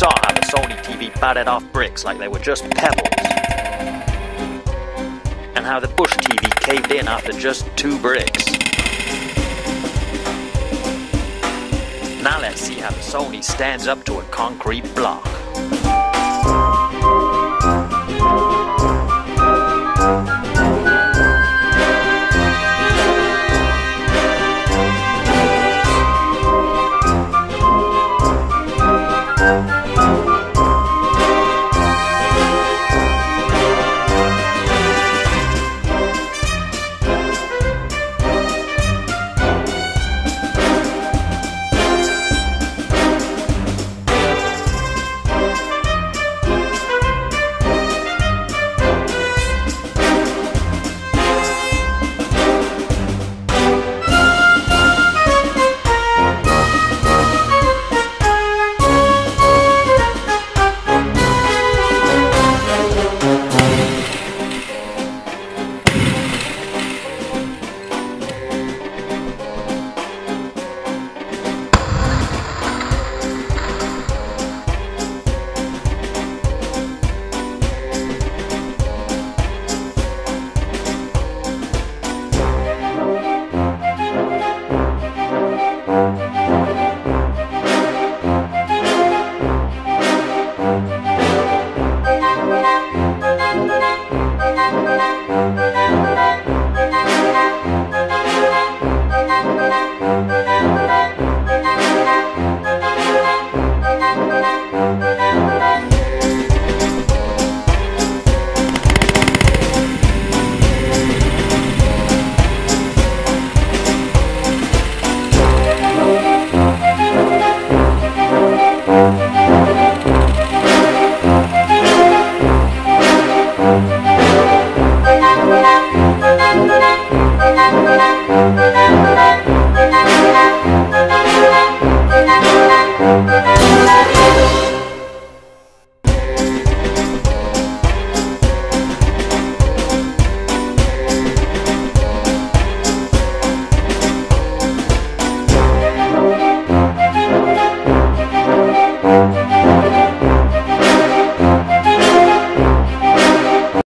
saw how the Sony TV batted off bricks like they were just pebbles. And how the Bush TV caved in after just two bricks. Now let's see how the Sony stands up to a concrete block.